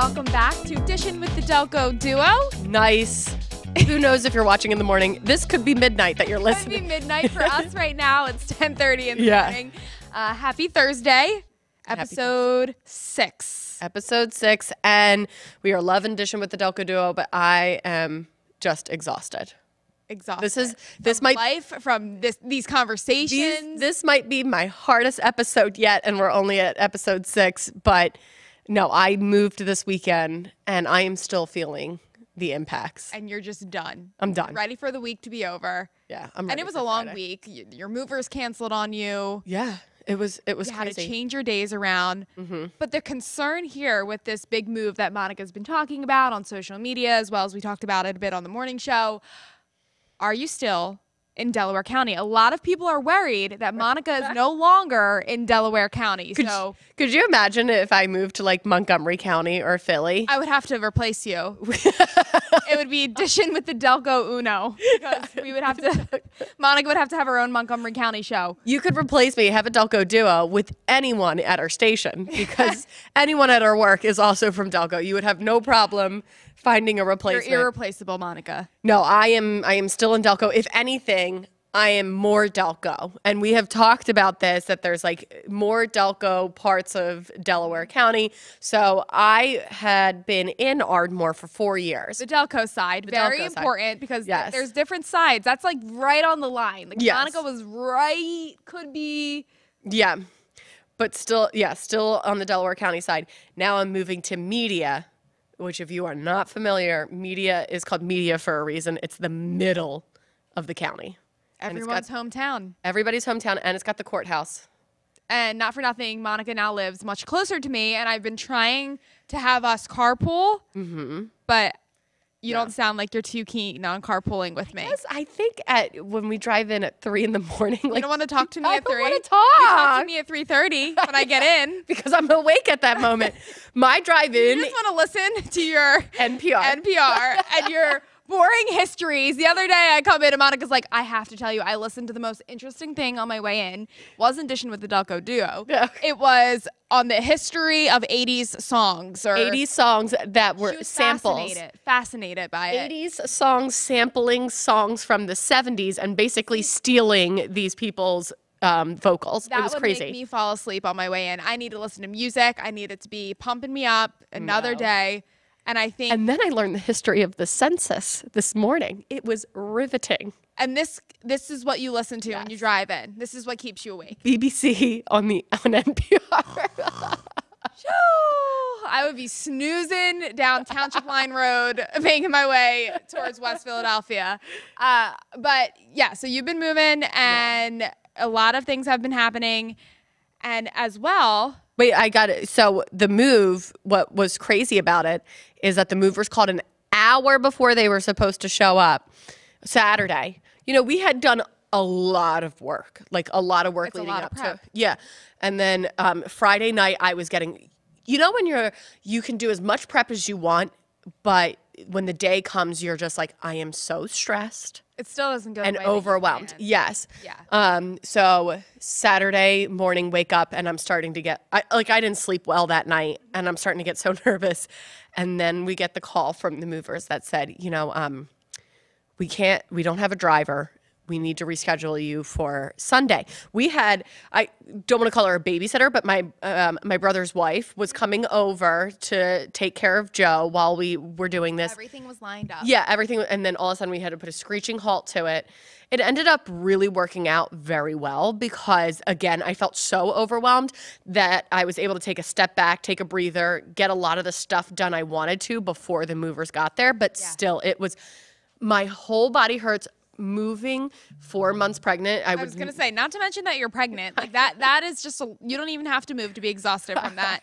welcome back to Dishing with the Delco Duo. Nice. Who knows if you're watching in the morning? This could be midnight that you're listening. It could be midnight for us right now. It's 10:30 in the Yeah. morning. Uh, happy Thursday, episode six. Episode six, and we are loving dishing with the Delco duo, but I am just exhausted. Exhausted. This is this From might life from this these conversations. these, this might be my hardest episode yet, and we're only at episode six. But no, I moved this weekend, and I am still feeling the impacts. and you're just done. I'm done. Ready for the week to be over. Yeah, I'm. And it was a long Friday. week. Y- Your movers canceled on you. Yeah, it was. It was You had to change your days around. Mm-hmm. But the concern here with this big move that Monica's been talking about on social media, as well as we talked about it a bit on the morning show, are you still in Delaware County? A lot of people are worried that Monica is no longer in Delaware County. Could, so could you imagine if I moved to like Montgomery County or Philly? I would have to replace you. it would be addition with the Delco Uno because we would have to. Monica would have to have her own Montgomery County show. You could replace me, have a Delco duo with anyone at our station because anyone at our work is also from Delco. You would have no problem finding a replacement. You're irreplaceable, Monica. no, I am I am still in Delco. If anything, I am more Delco. And we have talked about this that there's like more Delco parts of Delaware County. So I had been in Ardmore for 4 years. The Delco side, very Delco side. important because Yes. there's different sides. That's like right on the line. Like Yes. Monica was right, could be. Yeah. But still, yeah, still on the Delaware County side. Now I'm moving to media, which, if you are not familiar, media is called media for a reason. It's the middle of the county. It's got- Everyone's hometown. Everybody's hometown, and it's got the courthouse. And not for nothing, Monica now lives much closer to me, and I've been trying to have us carpool, mm-hmm. but you don't sound like you're too keen on carpooling with me. Yes, I think at when we drive in at three in the morning, You like don't want to talk to me I at don't wanna talk. You talk talk. to me at three thirty when I get in. because I'm awake at that moment. My drive in. You just want to listen to your NPR. NPR and your boring histories. The other day I come in and Monica's like, I have to tell you, I listened to the most interesting thing on my way in. Wasn't dishing with the Delco duo. Yeah. It was on the history of 80s songs or 80s songs that were samples. Fascinated, fascinated by it. 80s songs sampling songs from the 70s and basically stealing these people's um, vocals. That it was would crazy. make me fall asleep on my way in. I need to listen to music. I need it to be pumping me up another No. day. And I think and then I learned the history of the census this morning. It was riveting. and this this is what you listen to when you drive in. This is what keeps you awake. BBC on the on NPR. I would be snoozing down Township Line Road, making my way towards West Philadelphia. Uh, but yeah, so you've been moving, and a lot of things have been happening, and as well, Wait, I got it. So the move, what was crazy about it is that the movers called an hour before they were supposed to show up Saturday. You know, we had done a lot of work, like a lot of work leading up to yeah. And then um, Friday night, I was getting, you know, when you're you can do as much prep as you want, but when the day comes, you're just like, I am so stressed it still doesn't go and way that you overwhelmed. Yes. Yeah. Um. So Saturday morning, wake up, and I'm starting to get I, like I didn't sleep well that night, and I'm starting to get so nervous. And then we get the call from the movers that said, you know, um, we can't, we don't have a driver. We need to reschedule you for Sunday. We had, I don't want to call her a babysitter, but my um, my brother's wife was coming over to take care of Joe while we were doing this. Everything was lined up. Yeah, everything. And then all of a sudden we had to put a screeching halt to it. It ended up really working out very well because, again, I felt so overwhelmed that I was able to take a step back, take a breather, get a lot of the stuff done I wanted to before the movers got there. But still, it was my whole body hurts moving four months pregnant. I, I was gonna say, not to mention that you're pregnant. Like that. That is just. A, you don't even have to move to be exhausted from that.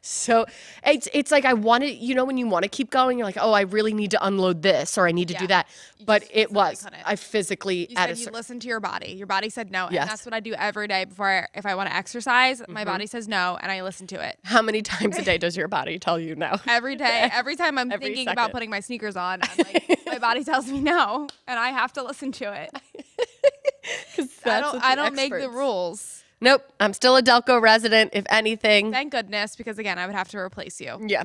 So it's it's like I wanted you know when you want to keep going you're like oh I really need to unload this or I need to Yeah. do that You but it was couldn't. I physically You at said you listened to your body. Your body said no, Yes. and that's what I do every day before I, if I want to exercise. My Mm-hmm. body says no, and I listen to it how many times a day does your body tell you no every day. Every time I'm Every thinking second. about putting my sneakers on, I'm like, my body tells me no, and I have to listen to it. I don't. I don't make the experts- rules. nope I'm still a Delco resident if anything Thank goodness, because again, I would have to replace you. yeah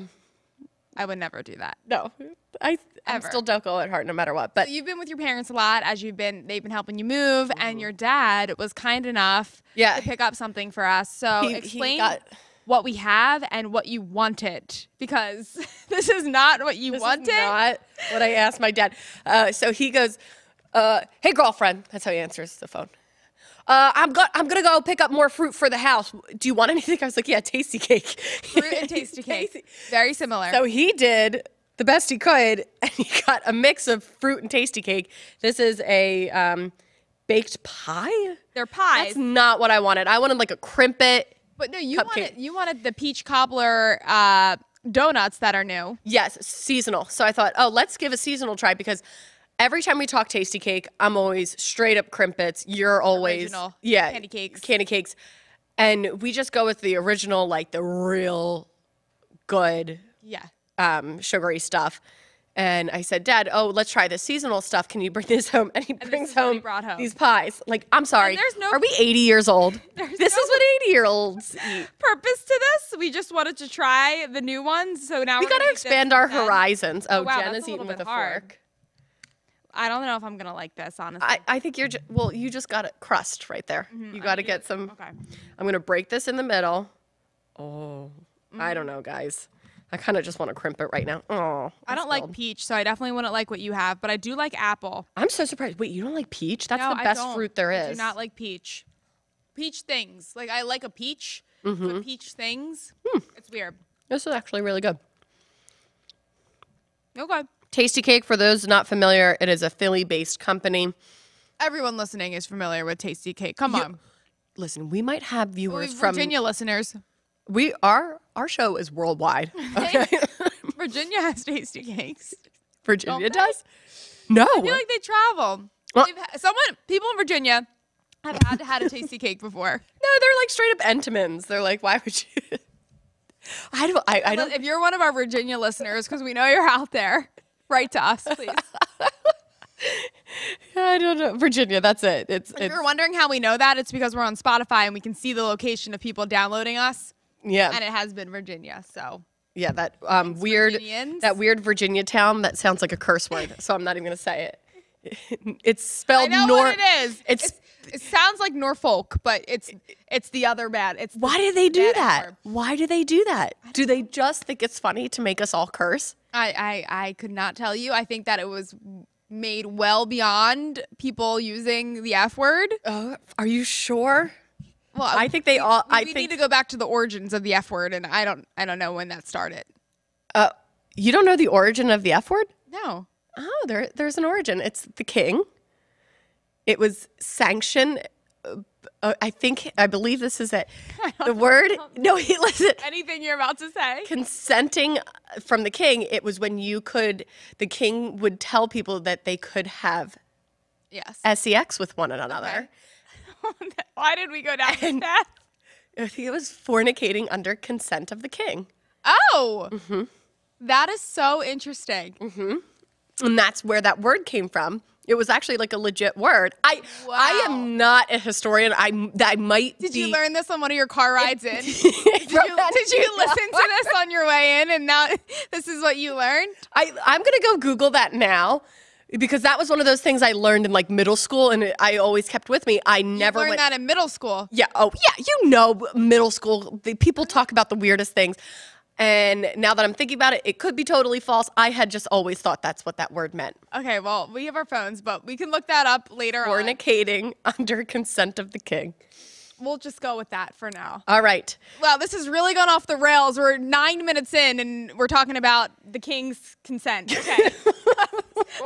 I would never do that. No, I I'm Ever. still Delco at heart no matter what. But You've been with your parents a lot as you've been they've been helping you move and your dad was kind enough Yeah. to pick up something for us. So He- he explain got- what we have and what you wanted because this is not what you This is wanted. not what I asked my dad. Uh, so he goes, uh, "Hey, girlfriend." That's how he answers the phone. Uh, I'm go- I'm gonna go pick up more fruit for the house. Do you want anything? I was like, "Yeah, Tastykake." Fruit and tasty cake. Tasty- Very similar. So he did the best he could, and he got a mix of fruit and Tastykake. This is a um, baked pie. They're pies. That's not what I wanted. I wanted like a Krimpet. But no, you Cupcake. wanted you wanted the peach cobbler uh, donuts that are new. Yes, seasonal. So I thought, oh, let's give a seasonal try because every time we talk Tastykake, I'm always straight up Krimpets. You're always Original yeah Kandy Kakes. Kandy Kakes, and we just go with the original, like the real good Yeah. um, sugary stuff. And I said, Dad, oh, let's try the seasonal stuff. Can you bring this home? And he this brings what he home, these pies. Like, I'm sorry. there's no- Are we 80 years old? This no- is what 80 year olds eat. Purpose to this? We just wanted to try the new ones. So now We we're got to expand our instead. horizons. Oh, wow, Jen is eating with a hard. fork. I don't know if I'm gonna like this, honestly. I, I think you're just, well, you just got it crust right there. You got to get some. Mm-hmm. okay. I'm going to break this in the middle. Oh, I Mm-hmm. don't know, guys. I kind of just want to crimp it right now. Oh, I don't like peach, so I definitely wouldn't like what you have, but I do like apple. I'm so surprised. Wait, you don't like peach? That's no, the I best fruit there I is. do not like peach. Peach things. Like I like a peach, Mm-hmm. but peach things. Hmm. It's weird. this is actually really good. Okay. Tastykake, for those not familiar, it is a Philly based company. Everyone listening is familiar with Tastykake. Come on. Listen, we might have We viewers from Virginia listeners. We are our show is worldwide. Okay. Virginia has Tastykakes. Virginia Don't they? does? No. I feel like they travel. Well- They've ha- someone, people in Virginia have had had a Tastykake before. no, they're like straight up Entenmann's. They're like, why would you? I don't. I, I don't. If you're one of our Virginia listeners, because we know you're out there, write to us, please. I don't know. Virginia. That's it. It's. If it's you're wondering how we know that, it's because we're on Spotify and we can see the location of people downloading us, yeah. and it has been Virginia. So Yeah. That um weird. Virginians. That weird Virginia town that sounds like a curse word. so I'm not even gonna say it. It's I spelled know Nor. what it is. It's. It sounds like Norfolk, but it's it's the other bad. It's why do they do that? Why do they do that? Do they just think it's funny to make us all curse? I, I I could not tell you. I think that it was made well beyond people using the F word. Uh, are you sure? Well, I think they all. we I need think need to go back to the origins of the F word, and I don't I don't know when that started. Uh, you don't know the origin of the F word? No. Oh, there, there's an origin. It's the king. It was sanction. Uh, uh, I think, I believe this is it. The word, no, he listen. Anything you're about to say? Consenting from the king, it was when you could, the king would tell people that they could have Yes. sex with one another. Why did we go down this path? I think it was fornicating under consent of the king. Oh. Mm-hmm. That is so interesting. and that's where that word came from. It was actually like a legit word. I I am not a historian. I I might Did be. you learn this on one of your car rides in? Did you, did you listen to this on your way in and now this is what you learned? I I'm gonna go Google that now because that was one of those things I learned in like middle school and it, I always kept with me. I never Learned went. that in middle school. Yeah. Oh, yeah. You know, middle school. The people talk about the weirdest things. And now that I'm thinking about it, it could be totally false. I had just always thought that's what that word meant. Okay, well, we have our phones, but we can look that up later on. Fornicating under consent of the king. We'll just go with that for now. All right. Wow, this has really gone off the rails. We're nine minutes in and we're talking about the king's consent. Okay.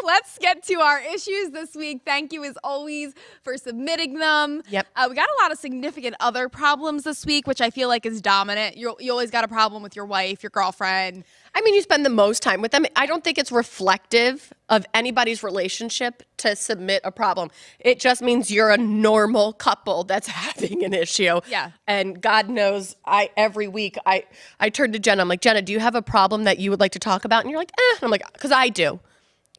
Let's get to our issues this week. Thank you, as always, for submitting them. Yep. Uh, we got a lot of significant other problems this week, which I feel like is dominant. you you always got a problem with your wife, your girlfriend. I mean, you spend the most time with them. I don't think it's reflective of anybody's relationship to submit a problem. It just means you're a normal couple that's having an issue. Yeah. And God knows, I every week I I turn to Jenna. I'm like, Jenna, do you have a problem that you would like to talk about? And you're like, eh. And I'm like, because I do.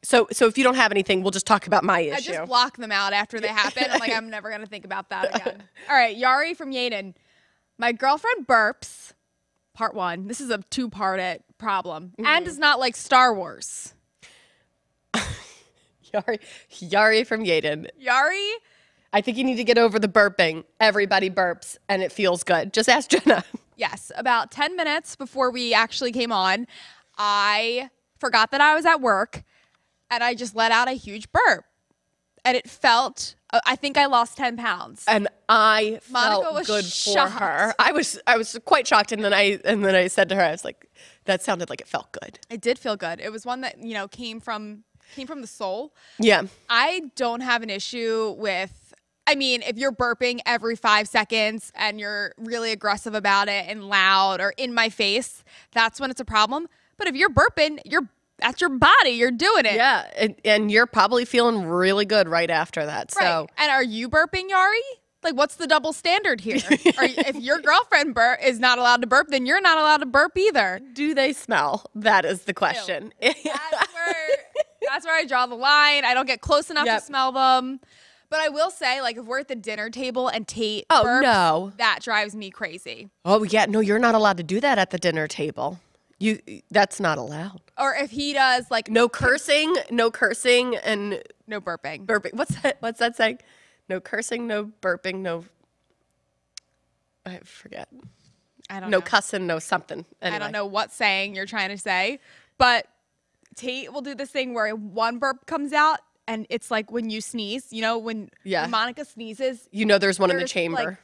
So so if you don't have anything, we'll just talk about my issue. I just block them out after they happen. I'm like, I'm never going to think about that again. All right, Yari from Yeadon. My girlfriend burps. Part one. This is a two part problem Mm-hmm. and does not like Star Wars. Yari, Yari from Yeadon. Yari, I think you need to get over the burping. Everybody burps and it feels good. Just ask Jenna. yes, about 10 minutes before we actually came on, I forgot that I was at work and I just let out a huge burp. And it felt, uh, I think I lost 10 pounds. And I Monica felt was good shocked. for her. I was I was quite shocked and then I and then I said to her, I was like, that sounded like it felt good. It did feel good. It was one that, you know, came from came from the soul. Yeah. I don't have an issue with I mean, if you're burping every 5 seconds and you're really aggressive about it and loud or in my face, that's when it's a problem. But if you're burping, you're that's your body. You're doing it. Yeah. And, and you're probably feeling really good right after that. Right. So and are you burping, Yari? Like, what's the double standard here? Are if your girlfriend bur- is not allowed to burp, then you're not allowed to burp either. do they smell? That is the question. That's where that's where I draw the line. I don't get close enough Yep. to smell them. But I will say, like, if we're at the dinner table and Tate Oh, burps, no. that drives me crazy. oh yeah, no, you're not allowed to do that at the dinner table. You that's not allowed. Or if he does, like, No cursing, no cursing and no burping. burping. What's that? What's that saying? No cursing, no burping, no. I forget. I don't know. No know. cussing, no something. Anyway. I don't know what saying you're trying to say, but Tate will do this thing where one burp comes out and it's like when you sneeze, you know, when, Yeah. when Monica sneezes, You know, there's one in the chamber. like,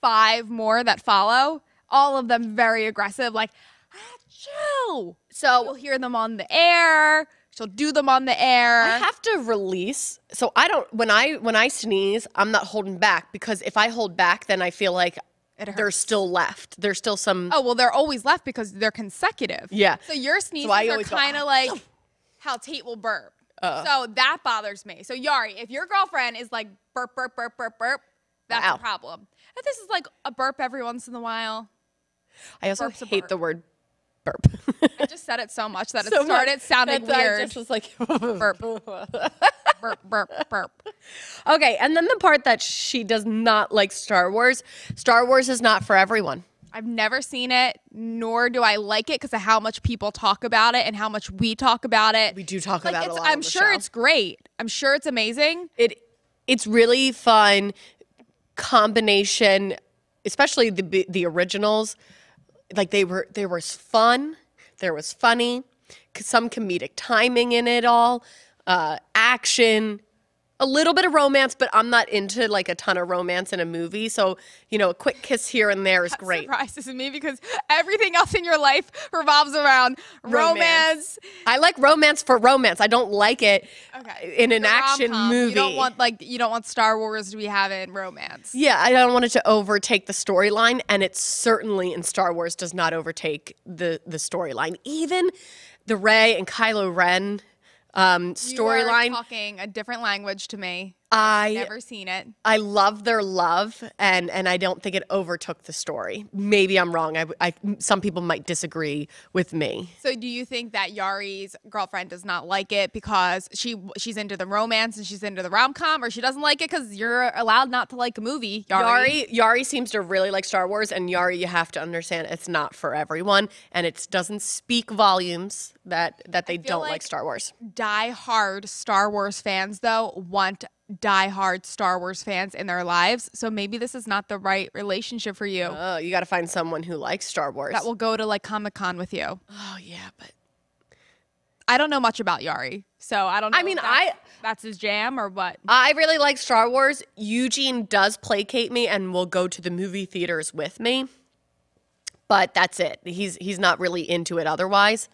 five more that follow, all of them very aggressive, like, ah, achoo. so we'll hear them on the air. She'll do them on the air. I have to release. So I don't when I when I sneeze, I'm not holding back because if I hold back, then I feel like there's still left. There's still some. oh, well, they're always left because they're consecutive. Yeah. So your sneezes I are kind of like how Tate will burp. Uh. so that bothers me. So Yari, if your girlfriend is like burp, burp, burp, burp, burp, that's Wow. a problem. If this is like a burp every once in a while, I also burp's hate the word burp. I just said it so much that it So much started sounding that I weird. just was like burp, burp, burp, burp. Okay, and then the part that she does not like Star Wars. Star Wars is not for everyone. I've never seen it, nor do I like it because of how much people talk about it and how much we talk about it. We do talk like about it a lot. I'm sure show. it's great. I'm sure it's amazing. it it's really fun combination especially the the originals like they were there was fun there was funny some comedic timing in it all uh action a little bit of romance but i'm not into like a ton of romance in a movie so you know a quick kiss here and there is great Surprises me because everything else in your life revolves around romance. i like romance for romance i don't like it Okay. in an action movie You don't want like you don't want Star Wars to be having romance. Yeah, I don't want it to overtake the storyline, and it certainly in Star Wars does not overtake the the storyline. Even the Rey and Kylo Ren um, storyline, talking a different language to me. I Never seen it. I love their love, and and I don't think it overtook the story. Maybe I'm wrong. I, I some people might disagree with me. So do you think that Yari's girlfriend does not like it because she she's into the romance and she's into the rom com, or she doesn't like it because you're allowed not to like a movie? Yari. Yari Yari seems to really like Star Wars, and Yari, you have to understand it's not for everyone, and it doesn't speak volumes that that they don't like, like- Star Wars. Die hard Star Wars fans though want die hard Star Wars fans in their lives. So maybe this is not the right relationship for you. Oh, you got to find someone who likes Star Wars. that will go to like Comic Con with you. oh yeah, but I don't know much about Yari, so I don't. know I mean, that's, I- that's his jam or what. I really like Star Wars. Eugene does placate me and will go to the movie theaters with me, but that's it. He's he's not really into it otherwise.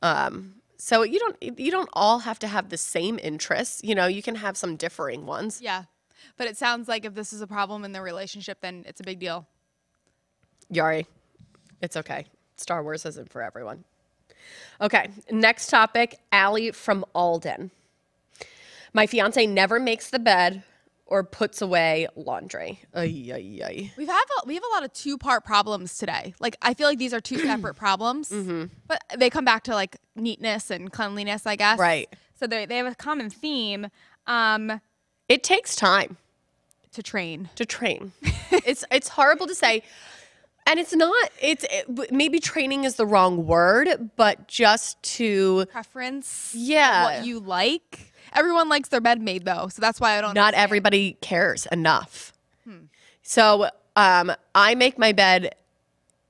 Um, so you don't you don't all have to have the same interests. You know, you can have some differing ones. Yeah, but it sounds like if this is a problem in the relationship, then it's a big deal. Yari, it's okay. Star Wars isn't for everyone. Okay, next topic Allie from Aldan. My fiance never makes the bed or puts away laundry. Ay, ay, ay. We've have a, we have a lot of two part problems today. Like I feel like these are two separate problems, but they come back to like neatness and cleanliness, I guess. Right. So they they have a common theme um, It takes time to train. to train. it's it's horrible to say. And it's not. It's it, maybe training is the wrong word, but just to Preference. Yeah. What you like. Everyone likes their bed made though, so that's why I don't. not understand. everybody cares enough. So um, I make my bed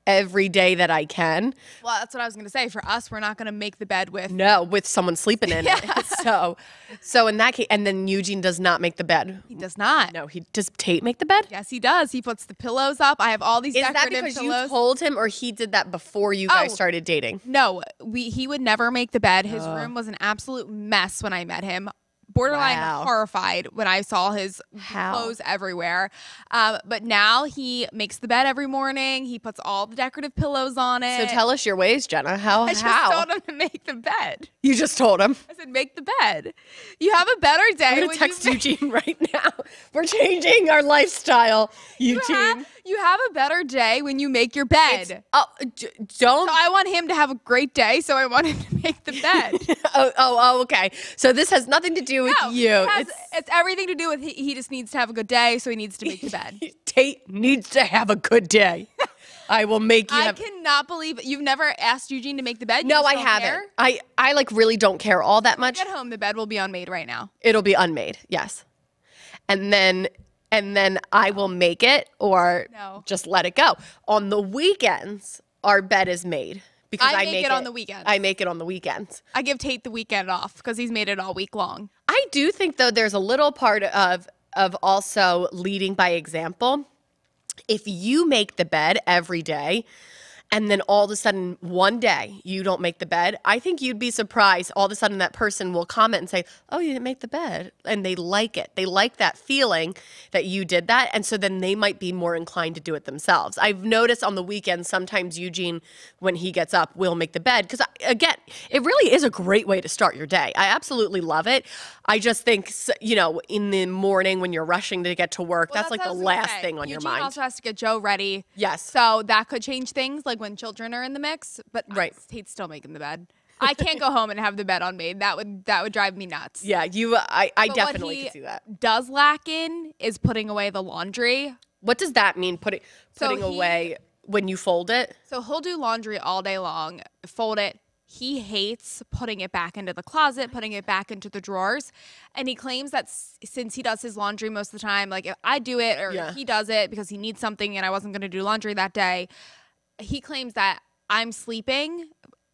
every day that I can. Well, that's what I was gonna say. For us, we're not gonna make the bed with. No, with someone sleeping in it. So, so in that case, and then Eugene does not make the bed. He does not. No, he does. Tate make the bed. Yes, he does. He puts the pillows up. I have all these Is that because pillows. you told him, or he did that before you guys Oh. started dating? No, we he would never make the bed. His room was an absolute mess when I met him. Borderline Wow. horrified when I saw his How? clothes everywhere. Um, but now he makes the bed every morning. He puts all the decorative pillows on it. So tell us your ways, Jenna. How? I just how? told him to make the bed. you just told him. I said, make the bed. You have a better day. I'm gonna text you Eugene right now. We're changing our lifestyle, You Eugene. have, you have a better day when you make your bed. Oh, d- don't. so I want him to have a great day, so I want him to make the bed. oh, oh, oh, okay. So this has nothing to do with No, you. It has, It's- it's, everything to do with he, he just needs to have a good day, so he needs to make the bed. Tate needs to have a good day. I will make you I have. cannot believe it. you've never asked Eugene to make the bed. You no, I haven't. care? I I like really don't care all that much. Get home, the bed will be unmade right now. It'll be unmade. Yes. And then and then I will make it or No. just let it go. On the weekends, our bed is made because I I, make it on the weekends. I make it on the weekends. I give Tate the weekend off because he's made it all week long. I do think though there's a little part of of also leading by example. If you make the bed every day and then all of a sudden one day you don't make the bed, I think you'd be surprised all of a sudden that person will comment and say, "Oh, you didn't make the bed." And they like it. They like that feeling that you did that and so then they might be more inclined to do it themselves. I've noticed on the weekends sometimes Eugene when he gets up will make the bed cuz uh, again, it really is a great way to start your day. I absolutely love it. I just think you know, in the morning when you're rushing to get to work, Well, that's, like the I was gonna last say. thing on your Eugene mind. also has to get Joe ready. Yes. So that could change things, like when children are in the mix. But Right. Tate's still making the bed. I can't go home and have the bed unmade. That would that would drive me nuts. Yeah, you. I, I But definitely could see that. Does lack in is putting away the laundry. What does that mean? Putting So putting he- away when you fold it. So he'll do laundry all day long, fold it. He hates putting it back into the closet, putting it back into the drawers. And he claims that since he does his laundry most of the time, like if I do it or Yeah. he does it because he needs something and I wasn't going to do laundry that day, he claims that I'm sleeping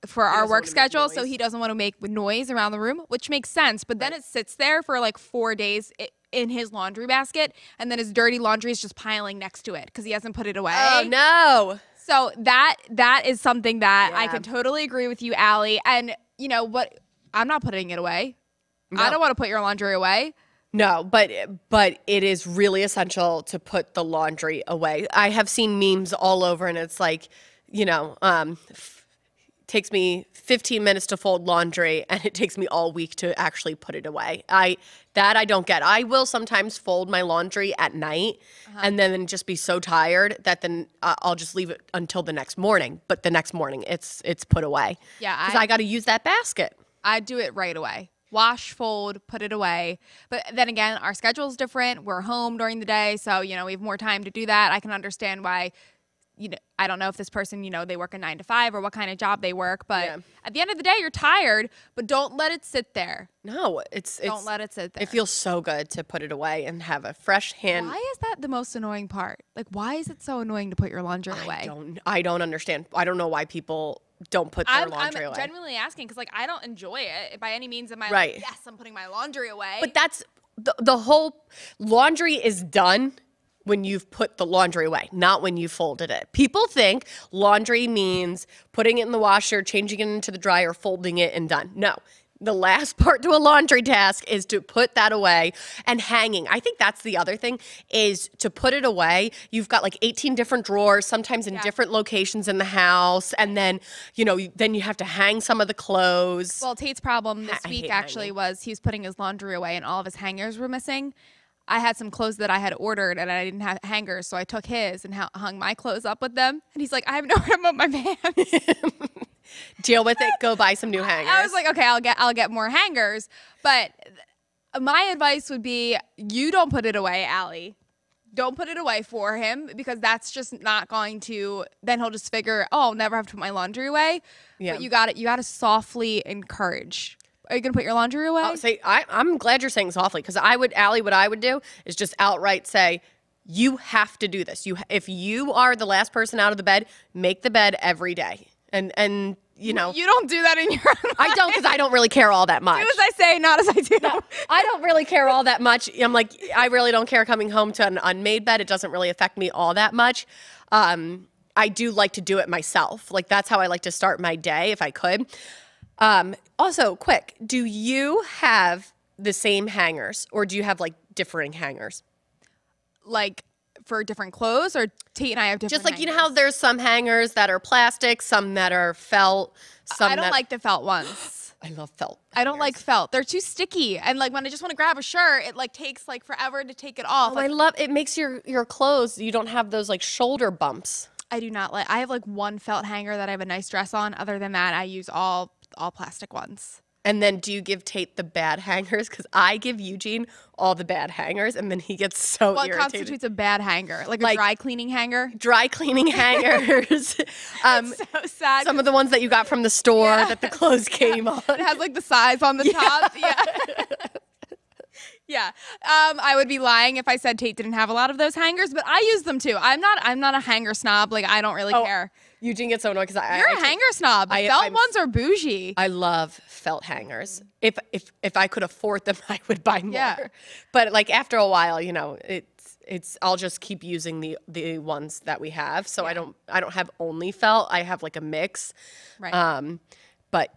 for our work schedule. So he doesn't want to make noise around the room, which makes sense. But then it sits there for like four days. in his laundry basket, and then his dirty laundry is just piling next to it because he hasn't put it away. Oh no! So that that is something that I can totally agree with you, Allie. And you know what? I'm not putting it away. I don't want to put your laundry away. No, but but it is really essential to put the laundry away. I have seen memes all over, and it's like, you know, um, f- takes me 15 minutes to fold laundry, and it takes me all week to actually put it away. I that I don't get. I will sometimes fold my laundry at night, Uh-huh. and then just be so tired that then uh, I'll just leave it until the next morning. But the next morning, it's it's put away. Yeah, because I- I got to use that basket. I do it right away. Wash, fold, put it away. But then again, our schedule's different. We're home during the day, so you know we have more time to do that. I can understand why. You know, I don't know if this person, you know, they work a nine to five or what kind of job they work, but Yeah. at the end of the day, you're tired. But don't let it sit there. No, it's it's. Don't let it sit there. It feels so good to put it away and have a fresh hand. Why is that the most annoying part? Like, why is it so annoying to put your laundry away? I don't. I don't understand. I don't know why people don't put their I'm, I'm laundry away. genuinely asking because, like, I don't enjoy it by any means. Am I Right. like, yes, I'm putting my laundry away? but that's the the whole laundry is done when you've put the laundry away, not when you folded it. People think laundry means putting it in the washer, changing it into the dryer, folding it, and done. No. The last part to a laundry task is to put that away and hanging. I think that's the other thing is to put it away. You've got like 18 different drawers, sometimes in Yeah. different locations in the house, and then, you know, then you have to hang some of the clothes. well, Tate's problem this I week actually hanging. was he was putting his laundry away and all of his hangers were missing. I had some clothes that I had ordered and I didn't have hangers, so I took his and hung my clothes up with them. And he's like, I have nowhere to put my pants. Deal with it, go buy some new hangers. I was like, okay, I'll get I'll get more hangers. But my advice would be you don't put it away, Allie. don't put it away for him because that's just not going to then he'll just figure oh i'll never have to put my laundry away Yeah. but you got to you got to softly encourage are you gonna put your laundry away Oh, say, I, I'm glad you're saying softly because I would, Allie, what I would do is just outright say, you have to do this. You, if you are the last person out of the bed, make the bed every day, and and you know, you don't do that in your own I don't because I don't really care all that much. do as i say not as i do I don't really care all that much. I'm like, I really don't care coming home to an unmade bed. It doesn't really affect me all that much. Um, I do like to do it myself. Like that's how I like to start my day if I could. Um, also, quick, do you have the same hangers or do you have like differing hangers? like for different clothes or tate and i have different Just like you know hangers? how there's some hangers that are plastic, some that are felt, some i don't that like the felt ones I love felt. I don't like felt. They're too sticky. And like when I just want to grab a shirt, it like takes like forever to take it off. Oh, I love it makes your your clothes you don't have those like shoulder bumps. I do not like I have like one felt hanger that I have a nice dress on. Other than that, I use all all plastic ones. And then do you give Tate the bad hangers? Because I give Eugene all the bad hangers, and then he gets so What irritated. constitutes a bad hanger? Like a Like- dry cleaning hanger? Dry cleaning hangers. um, So sad. some of the ones that you got from the store Yeah. that the clothes came on. it has like the size on the top. Yeah. yeah. Um, I would be lying if I said Tate didn't have a lot of those hangers, but I use them too. I'm not I'm not a hanger snob. Like I don't really Oh, care. Eugene gets so annoyed because I. You're I a take- hanger snob. I- Felt I'm- ones are bougie. I love felt hangers. If if if I could afford them, I would buy more. Yeah. But like after a while, you know, it's it's I'll just keep using the the ones that we have. So I don't I don't have only felt. I have like a mix. Right. Um, but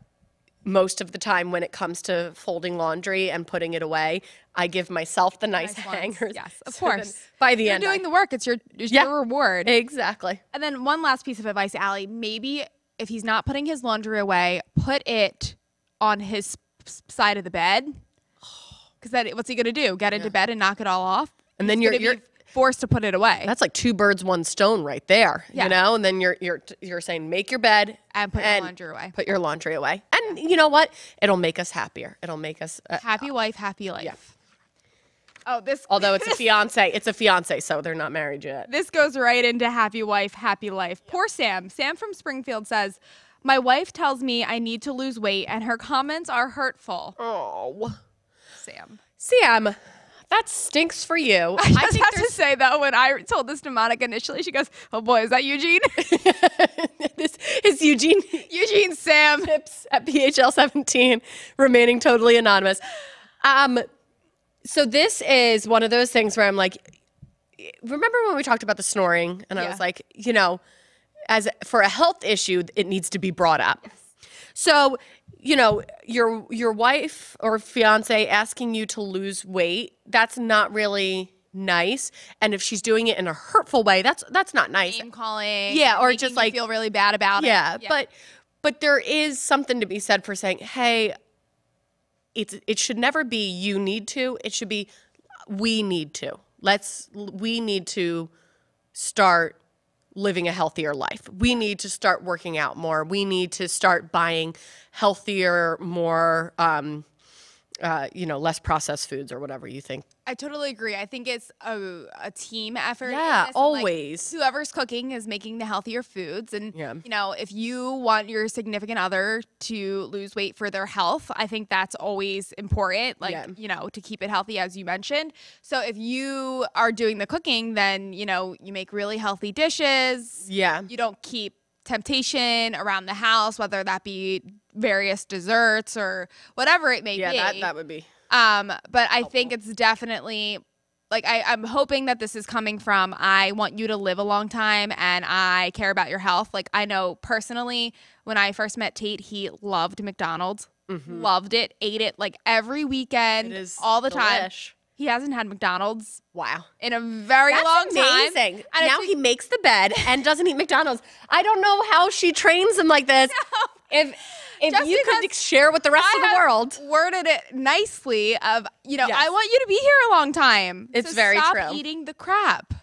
most of the time when it comes to folding laundry and putting it away, I give myself the nice, Nice ones. hangers. Yes, of So course. by the end, You're end, doing I- the work. It's your it's Yeah. your reward. exactly. And then one last piece of advice, Allie. Maybe if he's not putting his laundry away, put it on his side of the bed. Because then, what's he gonna do? Get into bed and knock it all off? And then you're- you're- forced to put it away That's like two birds, one stone, right there. Yeah. You know, and then you're you're you're saying make your bed and put your laundry away. Put your laundry away, and you know what? It'll make us happier. It'll make us. Uh, Happy wife, happy life. Oh, this although it's a fiance, it's a fiance, so they're not married yet. this goes right into happy wife, happy life. Poor Sam. Sam from Springfield says, "My wife tells me I need to lose weight, and her comments are hurtful." Oh, Sam. Sam, that stinks for you. I just have to say though, when I told this to Monica initially, she goes, "Oh boy, is that Eugene?" this is Eugene Eugene Sam. Pips at PHL 17, remaining totally anonymous. Um, so this is one of those things where I'm like, remember when we talked about the snoring, and I was like, you know, as for a health issue, it needs to be brought up. Yes. So, you know, your your wife or fiance asking you to lose weight, that's not really nice. And if she's doing it in a hurtful way, that's that's not nice. Name calling. Yeah, or just like- feel really bad about Yeah, it. but but there is something to be said for saying, "Hey, it's it should never be you need to. It should be we need to. Let's we need to start living a healthier life. We need to start working out more. We need to start buying healthier, more um uh, you know, less processed foods or whatever you think. I totally agree. I think it's a, a team effort. Yeah, this, and, like, always. whoever's cooking is making the healthier foods. And, Yeah. you know, if you want your significant other to lose weight for their health, I think that's always important, like, Yeah. you know, to keep it healthy, as you mentioned. So if you are doing the cooking, then, you know, you make really healthy dishes. Yeah. You don't keep temptation around the house, whether that be various desserts or whatever it may Yeah, be. that that would be Um, but I think it's definitely like I, I'm hoping that this is coming from I want you to live a long time and I care about your health. Like I know personally, when I first met Tate, he loved McDonald's, loved it, ate it like every weekend, Mm-hmm. All the time. delish. He hasn't had McDonald's Wow. in a very That's long time. amazing. And now he makes the bed and doesn't eat McDonald's. I don't know how she trains him like this. If if Just you could share with the rest I of the world. Worded it nicely of you know Yes. I want you to be here a long time. It's so very stop true. Eating the crap.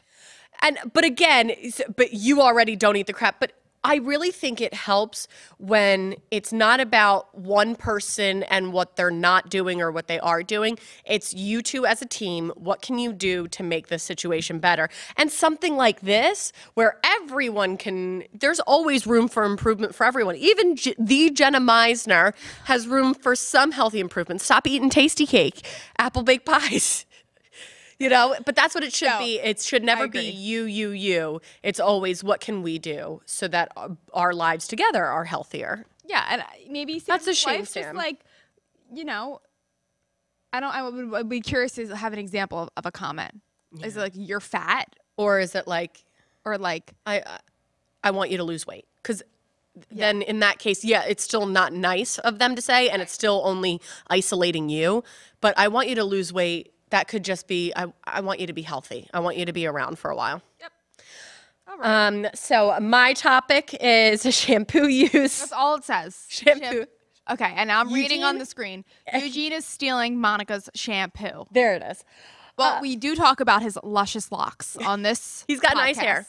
And but again, but you already don't eat the crap. But I really think it helps when it's not about one person and what they're not doing or what they are doing. It's you two as a team. What can you do to make the situation better? And something like this, where everyone can, there's always room for improvement for everyone. Even J- the Jenna Meissner has room for some healthy improvement. Stop eating Tastykake, apple baked pies. You know, but that's what it should No, be. It should never be you, you, you. It's always what can we do so that our- lives together are healthier. Yeah, and maybe That's a shame, wife's Sam. Just like, you know, I don't. I would, would be curious to have an example of, of a comment. Is it like you're fat Or is it like or like I I- I want you to lose weight? Because then in that case, yeah, it's still not nice of them to say, and it's still only isolating you. But I want you to lose weight. That could just be I, I want you to be healthy. I want you to be around for a while. Yep. All right. Um, so my topic is shampoo use. That's all it says. Shampoo. Okay, and now I'm reading on the screen. Eugene is stealing Monica's shampoo. There it is. Well, we do talk about his luscious locks on this. He's got nice hair.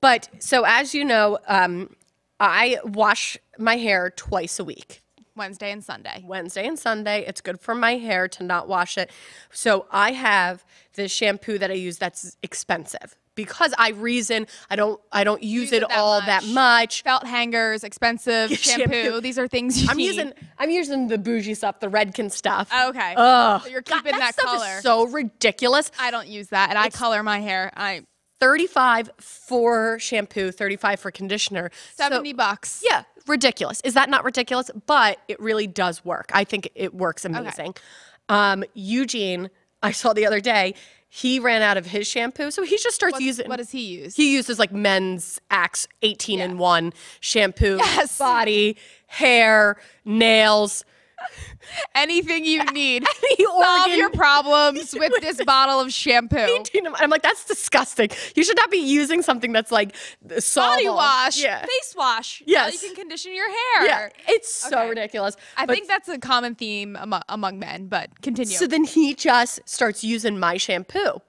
But so as you know, um, I wash my hair twice a week. Wednesday and Sunday. Wednesday and Sunday. It's good for my hair to not wash it. So I have this shampoo that I use that's expensive because I reason I don't I don't use, Use it, it that all that much. much. Felt hangers, expensive shampoo. Shampoo. These are things you I'm need. using I'm using the bougie stuff, the Redken stuff. Oh, okay. Ugh. So you're God, keeping that, stuff color. is so ridiculous. I don't use that, and I color my hair. I 35 for shampoo, 35 for conditioner. So- seventy bucks. Yeah, ridiculous. Is that not ridiculous? But it really does work. I think it works amazing. Um, Eugene, I saw the other day, he ran out of his shampoo, so he just starts What's- using. what does he use? He uses like men's Axe 18 in one shampoo, Yes. body, hair, nails. Anything you need. Any Solve organ. your problems with this bottle of shampoo. I'm like, that's disgusting. You should not be using something that's like Body wash, Yeah. face wash. Yes. you can condition your hair. Yeah, it's so ridiculous. I But think that's a common theme among, among men, but continue. So then he just starts using my shampoo.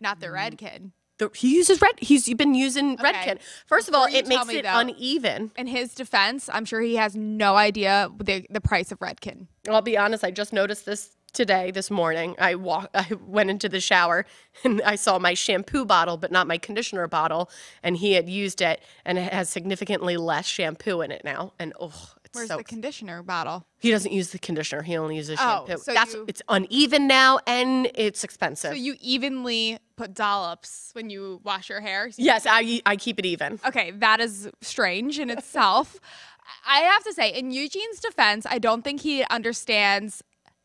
Not the Redken. The, he uses red. He's been using Redken. First of all, it makes it though- uneven. In his defense, I'm sure he has no idea the, the price of Redken. I'll be honest. I just noticed this today, this morning. I walk. I went into the shower and I saw my shampoo bottle, but not my conditioner bottle. And he had used it, and it has significantly less shampoo in it now. And oh, Where's so. the conditioner bottle? he doesn't use the conditioner. He only uses Oh, shampoo. so That's you- it's uneven now, and it's expensive. So you evenly put dollops when you wash your hair? yes, I I keep it even. Okay, that is strange in itself. I have to say, in Eugene's defense, I don't think he understands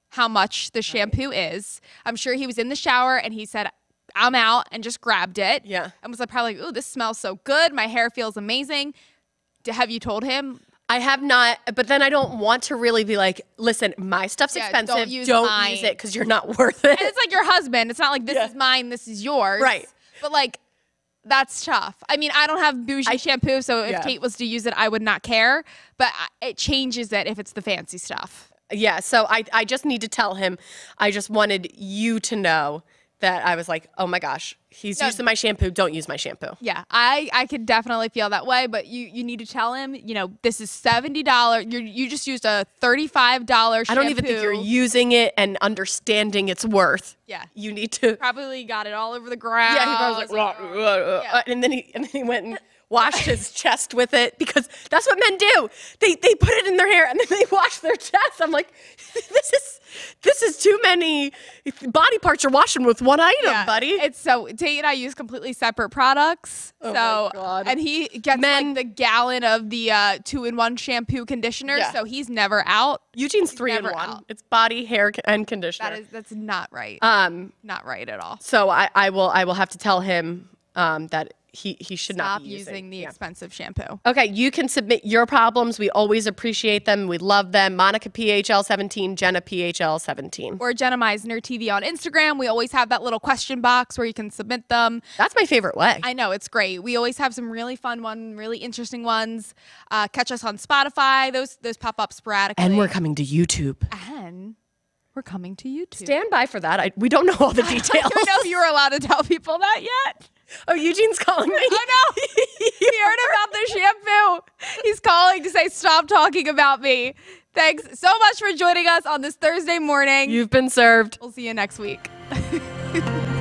how much the shampoo is. I'm sure he was in the shower and he said, I'm out and just grabbed it. Yeah. And was like, probably like, ooh, this smells so good. My hair feels amazing. Have you told him? I have not, but then I don't want to really be like, listen, my stuff's Yeah, don't expensive. use Don't mine." use it because you're not worth it. And it's like your husband. It's not like this Yeah. is mine, this is yours. Right. But like, that's tough. I mean, I don't have bougie shampoo, so if Yeah. Kate was to use it, I would not care. But I- it changes it if it's the fancy stuff. yeah, so I, I just need to tell him. I just wanted you to know that I was like, oh my gosh, he's No. using my shampoo. Don't use my shampoo. Yeah, I I could definitely feel that way, but you you need to tell him, you know, this is seventy dollars. You you just used a thirty five dollar. I don't even think you're using it and understanding its worth. Yeah. You need to. probably got it all over the ground. Yeah, he probably was like, "Rah, rah, rah," and then he and then he went and washed his chest with it because that's what men do. They they put it in their hair and then they wash their chest. I'm like, this is this is too many body parts you're washing with one item, Yeah, buddy. It's so Tate and I use completely separate products. Oh my so God. and he gets Men- like the gallon of the uh, two in one shampoo conditioner, Yeah. so he's never out. Eugene's three in one. out. It's body, hair, and conditioner. That is that's not right. um. not right at all. So I I will I will have to tell him um that he he should Stop not be using, the yeah. expensive shampoo. Okay, you can submit your problems. We always appreciate them. We love them. Monica PHL17, Jenna PHL17. Or Jenna Meissner TV on Instagram. We always have that little question box where you can submit them. That's my favorite way. I know it's great. We always have some really fun one, really interesting ones. Uh, catch us on Spotify. Those those pop up sporadically. and we're coming to YouTube. and we're coming to YouTube. Stand by for that. I, we don't know all the I details. don't know if you were allowed to tell people that yet. Oh, Eugene's calling me. Oh no! he heard about the shampoo. He's calling to say, stop talking about me. Thanks so much for joining us on this Thursday morning. You've been served. we'll see you next week.